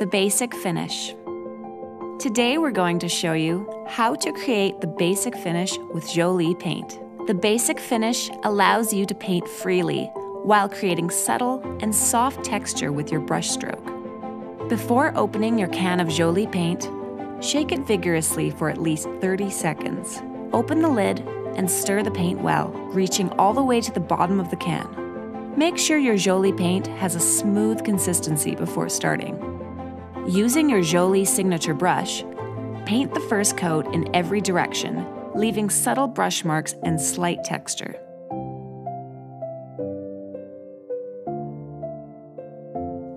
The basic finish. Today we're going to show you how to create the basic finish with Jolie paint. The basic finish allows you to paint freely while creating subtle and soft texture with your brush stroke. Before opening your can of Jolie paint, shake it vigorously for at least 30 seconds. Open the lid and stir the paint well, reaching all the way to the bottom of the can. Make sure your Jolie paint has a smooth consistency before starting. Using your Jolie signature brush, paint the first coat in every direction, leaving subtle brush marks and slight texture.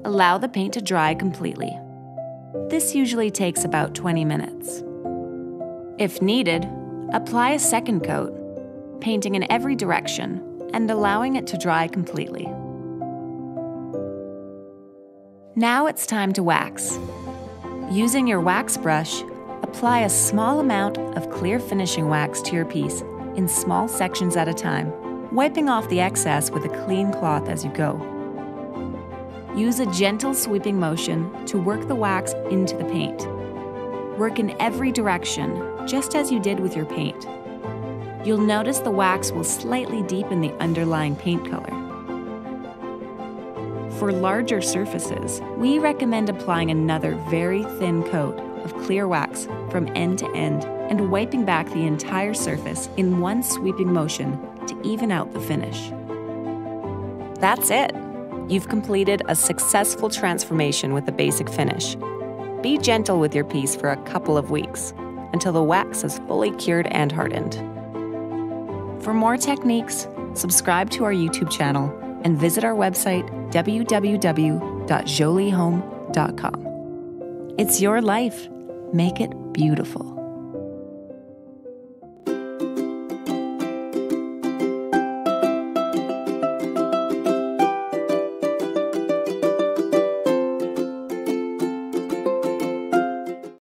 Allow the paint to dry completely. This usually takes about 20 minutes. If needed, apply a second coat, painting in every direction and allowing it to dry completely. Now it's time to wax. Using your wax brush, apply a small amount of clear finishing wax to your piece in small sections at a time, wiping off the excess with a clean cloth as you go. Use a gentle sweeping motion to work the wax into the paint. Work in every direction, just as you did with your paint. You'll notice the wax will slightly deepen the underlying paint color. For larger surfaces, we recommend applying another very thin coat of clear wax from end to end and wiping back the entire surface in one sweeping motion to even out the finish. That's it! You've completed a successful transformation with the basic finish. Be gentle with your piece for a couple of weeks until the wax is fully cured and hardened. For more techniques, subscribe to our YouTube channel and visit our website www.joliehome.com. It's your life. Make it beautiful.